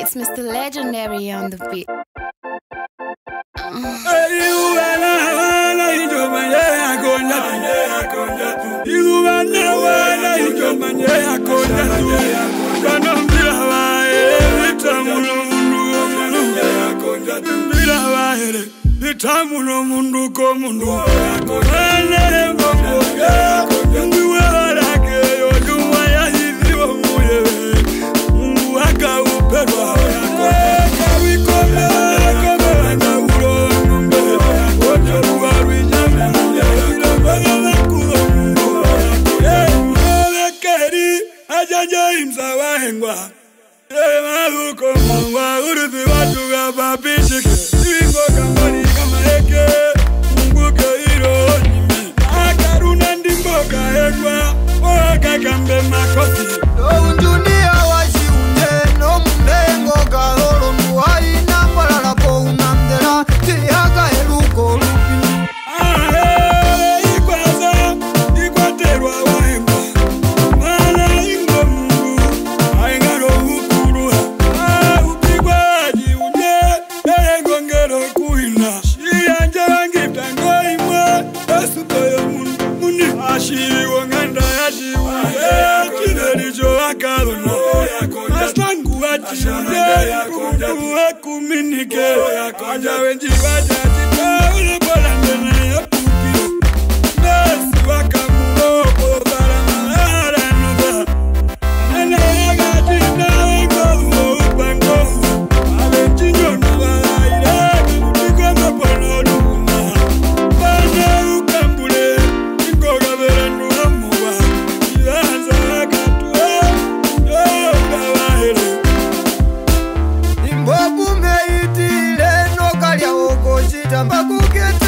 It's Mr. Legendary on the beat. msa wahengwa Mabuko mwangwa urithi watu wa babishike Singo kambani kama heke Munguke hiro nimi Akaruna ndimboka hekwa Oka kambe mako Kwanza wenji waja Tambaku get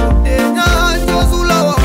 Enya nyo zulawa